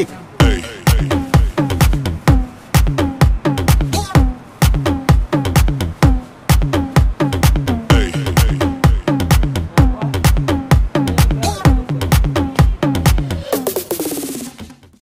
kick